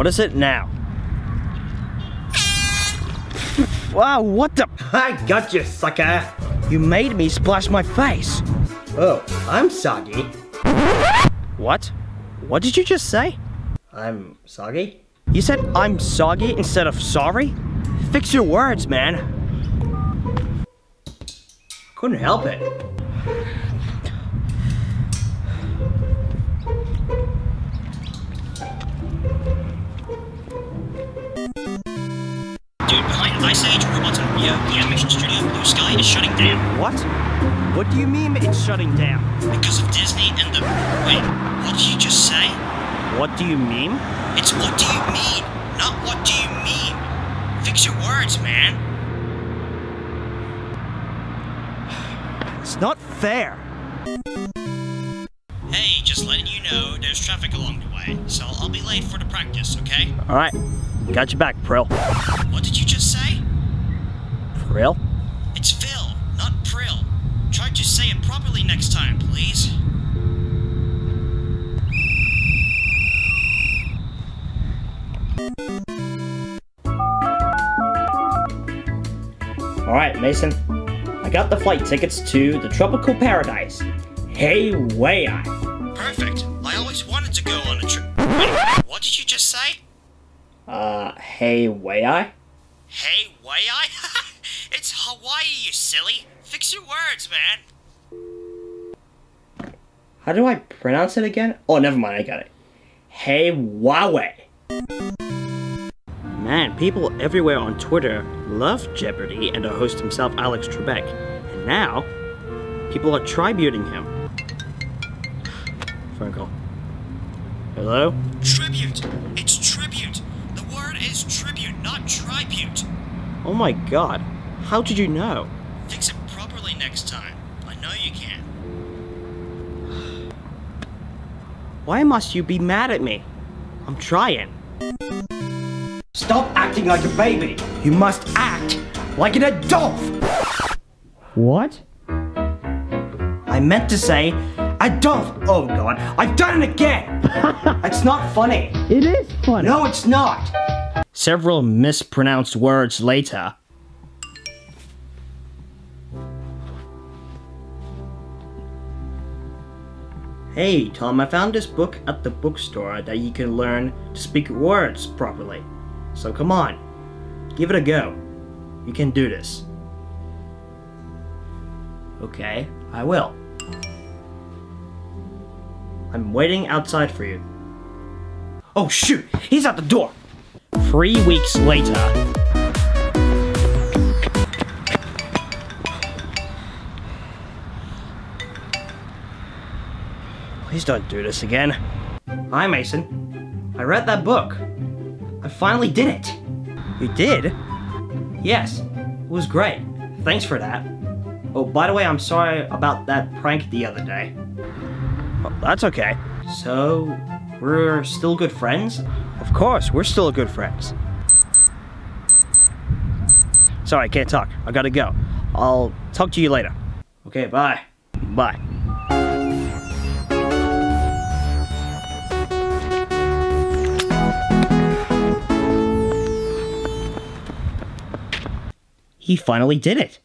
What is it now? wow, what the? I got you, sucker. You made me splash my face. Oh, I'm soggy. What? What did you just say? I'm soggy? You said I'm soggy instead of sorry? Fix your words, man. Couldn't help it. Ice Age Robots and Rio, the animation studio Blue Sky is shutting down. What? What do you mean it's shutting down? Because of Disney and the... Wait, what did you just say? What do you mean? It's what do you mean, not what do you mean. Fix your words, man. It's not fair. Hey, just letting you know there's traffic along the way, so I'll be late for the practice, okay? All right, got your back, Prill. What did you just say? Prill? It's Phil, not Prill. Try to say it properly next time, please. All right, Mason. I got the flight tickets to the tropical paradise. Hey, way I. Perfect. I always wanted to go on a trip. Wait, what did you just say? Uh, hey, way I. Hey, way I? it's Hawaii, you silly. Fix your words, man. How do I pronounce it again? Oh, never mind, I got it. Hey, Huawei. Man, people everywhere on Twitter love Jeopardy and our host himself, Alex Trebek. And now, people are tributing him. Phone call. Hello? Tribute. It's tribute. The word is tribute, not tribute. Oh my god. How did you know? Fix it properly next time. I know you can. Why must you be mad at me? I'm trying. Stop acting like a baby. You must act like an adult. What? I meant to say adult. Oh god, I've done it again. It's not funny. It is funny. No, it's not. Several mispronounced words later. Hey, Tom, I found this book at the bookstore that you can learn to speak words properly. So come on, give it a go. You can do this. Okay, I will. I'm waiting outside for you. Oh shoot, he's at the door. Three weeks later. Please don't do this again. Hi, Mason. I read that book. I finally did it. You did? Yes, it was great. Thanks for that. Oh, by the way, I'm sorry about that prank the other day. Oh, that's okay. So, we're still good friends? Of course, we're still good friends. Sorry, I can't talk. I gotta go. I'll talk to you later. Okay, bye. Bye. He finally did it.